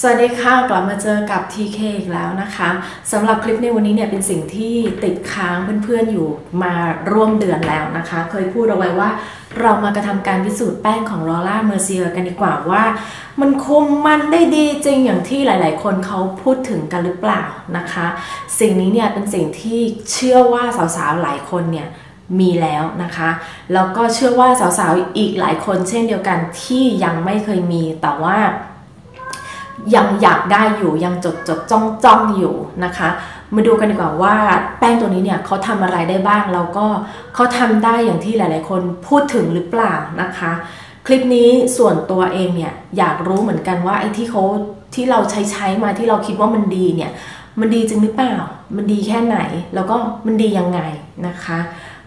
สวัสดีค่ะกลับมาเจอกับ TK อีกแล้วนะคะสำหรับคลิปในวันนี้เนี่ยเป็นสิ่งที่ติดค้างเพื่อนๆอยู่มาร่วมเดือนแล้วนะคะ เคยพูดเอาไว้ว่าเรามากระทำการพิสูจน์แป้งของลอร่าเมอร์เซียกันดีกว่าว่า มันคุมมันได้ดีจริงอย่างที่หลายๆ คนเขาพูดถึงกันหรือเปล่านะคะ สิ่งนี้เนี่ยเป็นสิ่งที่เชื่อว่าสาวๆหลายคนเนี่ยมีแล้วนะคะ แล้วก็เชื่อว่าสาวๆอีกหลายคนเช่นเดียวกันที่ยังไม่เคยมีแต่ว่า ยังอยากได้อยู่ยังจดจดจ้องจ้องอยู่นะคะ มาดูกันดีกว่าว่าแป้งตัวนี้เนี่ยเขาทำอะไรได้บ้างแล้วก็เขาทำได้อย่างที่หลาย ๆ คนพูดถึงหรือเปล่านะคะ คลิปนี้ส่วนตัวเองเนี่ยอยากรู้เหมือนกันว่าไอ้ที่เขาที่เราใช้ใช้มาที่เราคิดว่ามันดีเนี่ยมันดีจริงหรือเปล่า มันดีแค่ไหน แล้วก็มันดียังไงนะคะ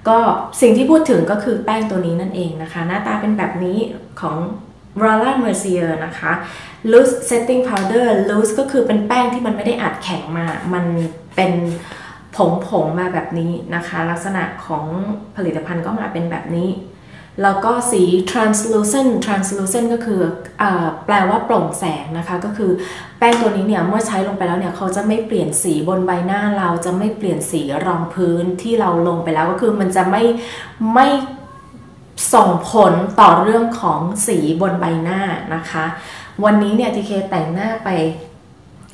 ก็สิ่งที่พูดถึงก็คือแป้งตัวนี้นั่นเองนะคะ หน้าตาเป็นแบบนี้ของ r a l a Mercier นะคะ loose setting powder loose ก็คือเป็นแป้งที่มันไม่ได้อัดแข็งมา มันเป็นผงผงมาแบบนี้นะคะ ลักษณะของผลิตภัณฑ์ก็มาเป็นแบบนี้ แล้วก็สี translucent translucent ก็คืออแปลว่าโปร่งแสงนะคะ ก็คือแป้งตัวนี้เนี่ยเมื่อใช้ลงไปแล้วเนี่ยเขาจะไม่เปลี่ยนสีบนใบหน้าเราจะไม่เปลี่ยนสีรองพื้นที่เราลงไปแล้วก็คือมันจะไม่ไม่ ส่งผลต่อเรื่องของสีบนใบหน้านะคะ วันนี้เนี่ยทีเคแต่งหน้าไป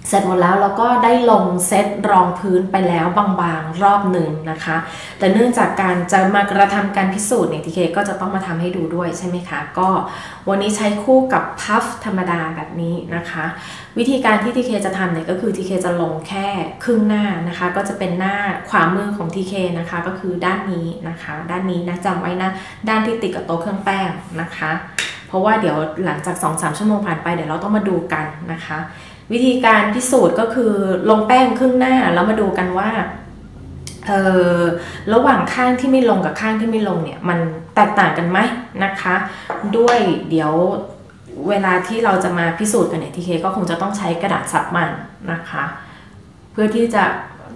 เสร็จหมดแล้วแล้วก็ได้ลงเซตรองพื้นไปแล้วบางๆรอบหนึ่งนะคะ แต่เนื่องจากการจะมากระทำการพิสูจน์เนี่ยทีเคก็จะต้องมาทำให้ดูด้วยใช่ไหมคะ ก็วันนี้ใช้คู่กับพัฟธรรมดาแบบนี้นะคะ วิธีการที่ทีเคจะทำเนี่ยก็คือทีเคจะลงแค่ครึ่งหน้านะคะ ก็จะเป็นหน้าขวามือของทีเคนะคะ ก็คือด้านนี้นะคะ ด้านนี้นะจำไว้นะด้านที่ติดกับโต๊ะเครื่องแป้งนะคะ เพราะว่าเดี๋ยวหลังจาก 2-3 ชั่วโมงผ่านไปเดี๋ยวเราต้องมาดูกันนะคะ วิธีการพิสูจน์ก็คือลงแป้งครึ่งหน้าแล้วมาดูกันว่าเออระหว่างข้างที่ไม่ลงกับข้างที่ไม่ลงเนี่ยมันแตกต่างกันไหมนะคะ ด้วยเดี๋ยวเวลาที่เราจะมาพิสูจน์กันเนี่ยทีเคก็คงจะต้องใช้กระดาษซับมันนะคะ เพื่อที่จะ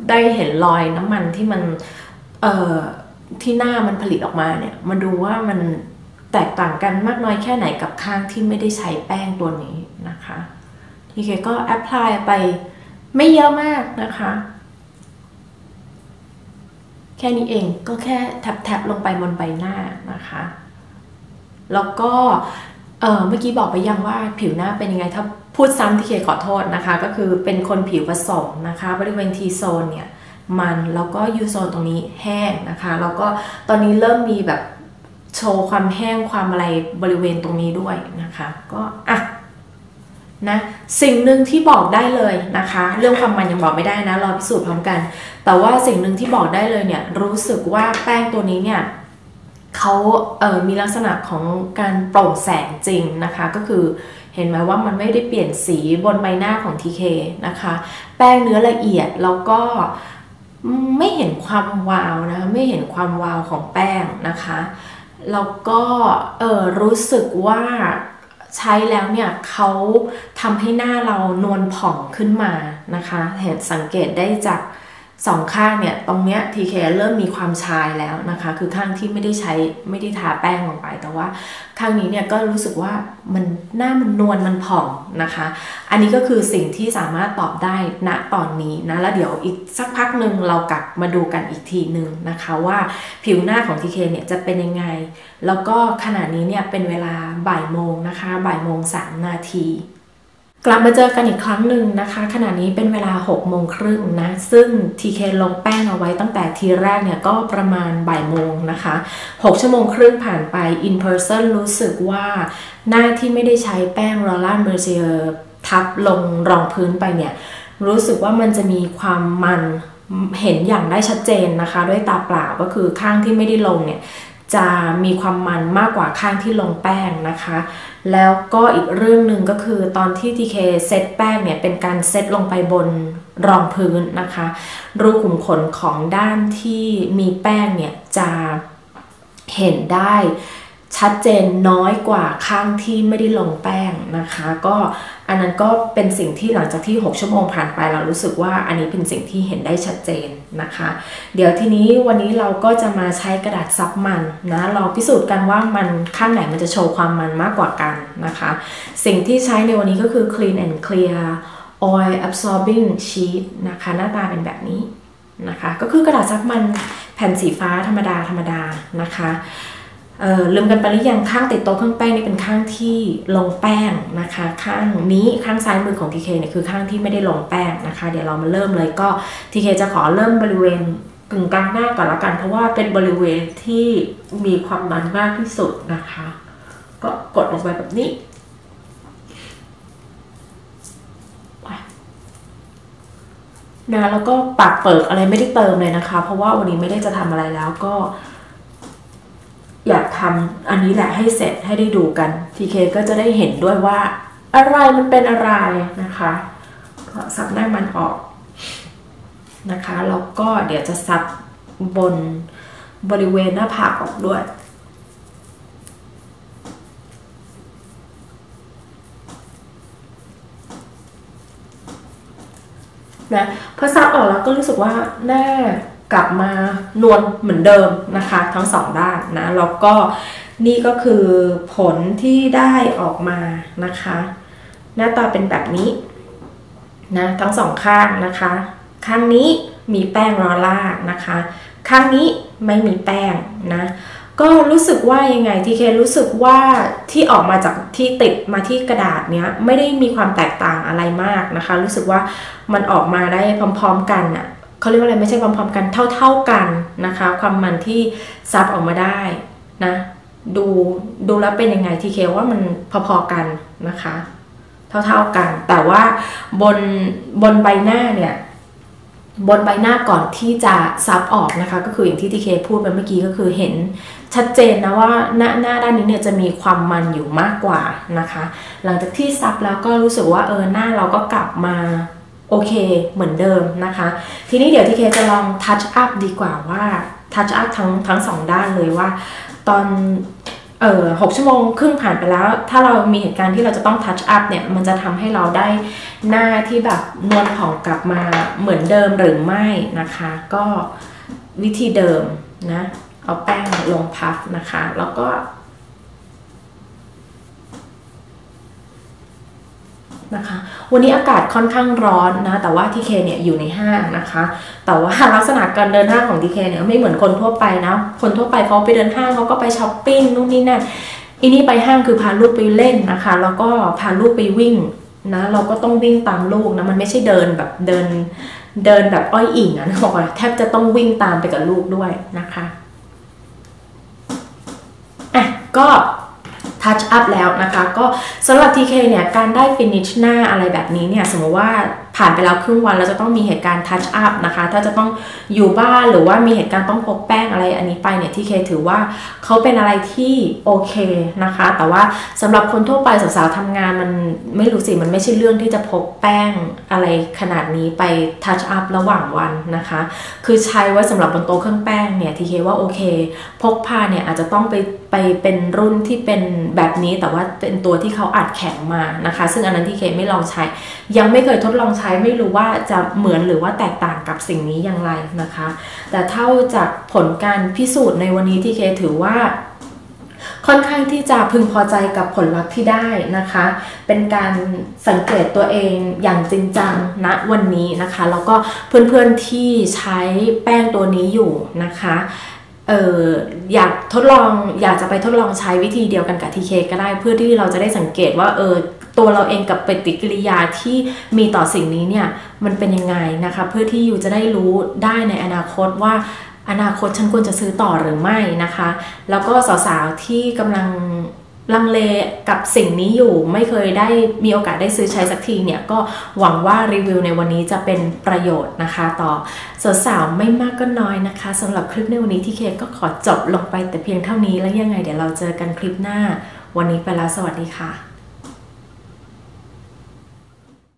ได้เห็นรอยน้ำมันที่มันเอ่อที่หน้ามันผลิตออกมาเนี่ยมาดูว่ามันแตกต่างกันมากน้อยแค่ไหนกับข้างที่ไม่ได้ใช้แป้งตัวนี้นะคะ ทีเคก็แอพพลายไปไม่เยอะมากนะคะ แค่นี้เองก็แค่แทบๆลงไปบนใบหน้านะคะ แล้วก็เเมื่อกี้บอกไปยังว่าผิวหน้าเป็นยังไงถ้าพูดซ้ำที่เคขอโทษนะคะ ก็คือเป็นคนผิวผสมนะคะ บริเวณทีโซนเนี่ยมันแล้วก็ยูโซนตรงนี้แห้งนะคะแล้วก็ตอนนี้เริ่มมีแบบโชว์ความแห้งความอะไรบริเวณตรงนี้ด้วยนะคะ ก็อะ นะสิ่งหนึ่งที่บอกได้เลยนะคะ เรื่องความมันยังบอกไม่ได้นะรอพิสูจน์พร้อมกัน แต่ว่าสิ่งหนึ่งที่บอกได้เลยเนี่ยรู้สึกว่าแป้งตัวนี้เนี่ยเขาเออมีลักษณะของการโปร่งแสงจริงนะคะ ก็คือเห็นไหมว่ามันไม่ได้เปลี่ยนสีบนใบหน้าของ TK นะคะ แป้งเนื้อละเอียดแล้วก็ไม่เห็นความวาวนะไม่เห็นความวาวของแป้งนะคะแล้วก็เออรู้สึกว่า ใช้แล้วเนี่ยเขาทำให้หน้าเรานวลผ่องขึ้นมานะคะ เห็นสังเกตได้จาก สองข้างเนี่ยตรงเนี้ยทีเคเริ่มมีความชายแล้วนะคะ คือข้างที่ไม่ได้ใช้ไม่ได้ทาแป้งลงไป แต่ว่าข้างนี้เนี่ยก็รู้สึกว่ามันหน้ามันนวลมันผ่องนะคะ อันนี้ก็คือสิ่งที่สามารถตอบได้ณตอนนี้นะ แล้วเดี๋ยวอีกสักพักหนึ่งเรากลับมาดูกันอีกทีหนึ่งนะคะว่าผิวหน้าของทีเคเนี่ยจะเป็นยังไง แล้วก็ขณะนี้เนี่ยเป็นเวลาบ่ายโมงนะคะบ่ายโมงสามนาที กลับมาเจอกันอีกครั้งหนึ่งนะคะ ขณะนี้เป็นเวลา6โมงครึ่งนะ ซึ่ง TK ลงแป้งเอาไว้ตั้งแต่ทีแรกเนี่ยก็ประมาณบ่ายโมงนะคะ 6 ชั่วโมงครึ่งผ่านไป in person รู้สึกว่าหน้าที่ไม่ได้ใช้แป้ง r o l a n Mercier ทับลงรองพื้นไปเนี่ย รู้สึกว่ามันจะมีความมันเห็นอย่างได้ชัดเจนนะคะ ด้วยตาเปล่าก็คือข้างที่ไม่ได้ลงเนี่ย จะมีความมันมากกว่าข้างที่ลงแป้งนะคะ แล้วก็อีกเรื่องหนึ่งก็คือตอนที่ TK เซตแป้งเนี่ยเป็นการเซตลงไปบนรองพื้นนะคะ รูขุมขนของด้านที่มีแป้งเนี่ยจะเห็นได้ชัดเจนน้อยกว่าข้างที่ไม่ได้ลงแป้งนะคะ ก็ อันนั้นก็เป็นสิ่งที่หลังจากที่ 6 ชั่วโมงผ่านไปเรารู้สึกว่าอันนี้เป็นสิ่งที่เห็นได้ชัดเจนนะคะ เดี๋ยวทีนี้วันนี้เราก็จะมาใช้กระดาษซับมันนะเราพิสูจน์กันว่ามันข้างไหนมันจะโชว์ความมันมากกว่ากันนะคะ สิ่งที่ใช้ในวันนี้ก็คือ clean and clear oil absorbing sheet นะคะหน้าตาเป็นแบบนี้นะคะ ก็คือกระดาษซับมันแผ่นสีฟ้าธรรมดาธรรมดานะคะ ลืมกันไปหรือยังข้างติดโต๊ะเครื่องแป้งนี่เป็นข้างที่ลงแป้งนะคะ ข้างนี้ข้างซ้ายมือของทีเคเนี่ยคือข้างที่ไม่ได้ลงแป้งนะคะ เดี๋ยวเรามาเริ่มเลยก็ทีเคจะขอเริ่มบริเวณกึ่งกลางหน้าก่อนละกัน เพราะว่าเป็นบริเวณที่มีความมันมากที่สุดนะคะ ก็กดลงไปแบบนี้นะแล้วก็ปากเปิดอะไรไม่ได้เติมเลยนะคะ เพราะว่าวันนี้ไม่ได้จะทำอะไรแล้วก็ อยากทำอันนี้แหละให้เสร็จให้ได้ดูกันทีเคก็จะได้เห็นด้วยว่า อะไรมันเป็นอะไรนะคะก็ซับหน้ามันออกนะคะแล้วก็เดี๋ยวจะซับบนบริเวณหน้าผากออกด้วยนะพอซับออกแล้วก็รู้สึกว่าหน้า กลับมานวลเหมือนเดิมนะคะ ทั้งสองด้านนะแล้วก็นี่ก็คือผลที่ได้ออกมานะคะ หน้าตาเป็นแบบนี้นะทั้งสองข้างนะคะ ข้างนี้มีแป้งรอล่านะคะ ข้างนี้ไม่มีแป้งนะก็รู้สึกว่ายังไงทีเครู้สึกว่าที่ออกมาจากที่ติดมาที่กระดาษเนี้ยไม่ได้มีความแตกต่างอะไรมากนะคะ รู้สึกว่ามันออกมาได้พร้อม ๆ กันอะ่ะ เขาเรียกว่าอะไรไม่ใช่พร้อมๆกันเท่า ๆกันนะคะ ความมันที่ซับออกมาได้นะดูดูแล้วเป็นยังไงทีเคว่ามันพอๆกันนะคะ เท่าๆกัน แต่ว่าบนบนใบหน้าเนี่ยบนใบหน้าก่อนที่จะซับออกนะคะ ก็คืออย่างที่ทีเคพูดไปเมื่อกี้ก็คือเห็นชัดเจนนะว่าหน้าหน้าด้านนี้เนี่ยจะมีความมันอยู่มากกว่านะคะ หลังจากที่ซับแล้วก็รู้สึกว่าเออหน้าเราก็กลับมา โอเคเหมือนเดิมนะคะ ทีนี้เดี๋ยวทีเคจะลองทัชอัพดีกว่าว่าทัชอัพทั้งทั้งสองด้านเลยว่า ตอนเออหกชั่วโมงครึ่งผ่านไปแล้ว ถ้าเรามีเหตุการณ์ที่เราจะต้องทัชอัพเนี่ย มันจะทำให้เราได้หน้าที่แบบนวลผ่องกลับมาเหมือนเดิมหรือไม่นะคะ ก็วิธีเดิมนะ เอาแป้งลงพัฟนะคะ แล้วก็ นะคะ วันนี้อากาศค่อนข้างร้อนนะ แต่ว่าทีเคเนี่ยอยู่ในห้างนะคะ แต่ว่าลักษณะการเดินห้างของทีเคเนี่ยไม่เหมือนคนทั่วไปนะ คนทั่วไปเขาไปเดินห้างเขาก็ไปช้อปปิ้งนู่นนี่นั่นอันนี้ไปห้างคือพาลูกไปเล่นนะคะ แล้วก็พาลูกไปวิ่งนะ เราก็ต้องวิ่งตามลูกนะ มันไม่ใช่เดินแบบเดินเดินแบบอ้อยอิ่งอะนะบอกว่าแทบจะต้องวิ่งตามไปกับลูกด้วยนะคะอะก็ ทัชอัพแล้วนะคะ ก็สำหรับ TK เนี่ย การได้ฟินิชหน้าอะไรแบบนี้เนี่ย สมมติว่า ผ่านไปแล้วครึ่งวันเราจะต้องมีเหตุการณ์ทัชอัพนะคะ ถ้าจะต้องอยู่บ้านหรือว่ามีเหตุการณ์ต้องพกแป้งอะไรอันนี้ไปเนี่ย TK ถือว่าเขาเป็นอะไรที่โอเคนะคะ แต่ว่าสำหรับคนทั่วไปสาวๆทำงานมันไม่รู้สิมันไม่ใช่เรื่องที่จะพกแป้งอะไรขนาดนี้ไปทัชอัพระหว่างวันนะคะ คือใช้ไว้สำหรับบนโต๊ะเครื่องแป้งเนี่ย TK ว่าโอเค พกพาเนี่ยอาจจะต้องไปไปเป็นรุ่นที่เป็นแบบนี้แต่ว่าเป็นตัวที่เขาอัดแข็งมานะคะ ซึ่งอันนั้นที่เคไม่ลองใช้ ยังไม่เคยทดลองใช้้ไม่รู้ว่าจะเหมือนหรือว่าแตกต่างกับสิ่งนี้อย่างไรนะคะ แต่เท่าจากผลการพิสูจน์ในวันนี้ที่เคถือว่าค่อนข้างที่จะพึงพอใจกับผลลัพธ์ที่ได้นะคะ เป็นการสังเกตตัวเองอย่างจริงจังณวันนี้นะคะ แล้วก็เพื่อนๆที่ใช้แป้งตัวนี้อยู่นะคะเอออยากทดลองอยากจะไปทดลองใช้วิธีเดียวกันกับทีเคก็ได้เพื่อที่เราจะได้สังเกตว่าเออ ตัวเราเองกับปฏิกิริยาที่มีต่อสิ่งนี้เนี่ยมันเป็นยังไงนะคะ เพื่อที่อยู่จะได้รู้ได้ในอนาคตว่าอนาคตฉันควรจะซื้อต่อหรือไม่นะคะ แล้วก็สาวๆที่กำลังลังเลกับสิ่งนี้อยู่ไม่เคยได้มีโอกาสได้ซื้อใช้สักทีเนี่ย ก็หวังว่ารีวิวในวันนี้จะเป็นประโยชน์นะคะ ต่อสาวๆไม่มากก็น้อยนะคะสำหรับคลิปในวันนี้ที่เคก็ขอจบลงไปแต่เพียงเท่านี้แล้วยังไงเดี๋ยวเราเจอกันคลิปหน้า วันนี้ไปแล้วสวัสดีค่ะ